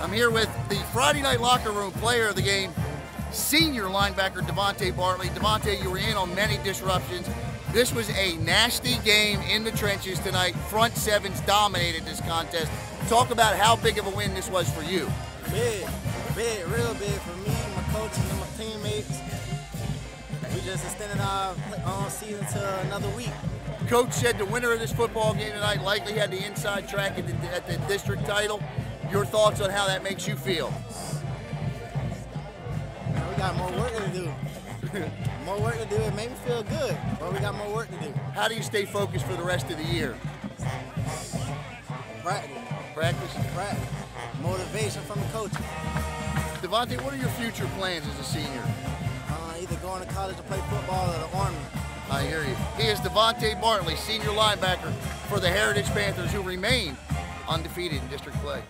I'm here with the Friday night locker room player of the game, senior linebacker Davonte Bartley. Davonte, you were in on many disruptions. This was a nasty game in the trenches tonight. Front sevens dominated this contest. Talk about how big of a win this was for you. Big, big, real big for me, my coaches, and my teammates. We just extended our season to another week. Coach said the winner of this football game tonight likely had the inside track at the, at the district title. Your thoughts on how that makes you feel? We got more work to do. more work to do. It made me feel good, but we got more work to do. How do you stay focused for the rest of the year? Practice, Practice? practice. Motivation from the coaches. Davonte, what are your future plans as a senior? Uh, either going to college to play football or the Army. I hear you. He is Davonte Bartley, senior linebacker for the Heritage Panthers, who remain undefeated in district play.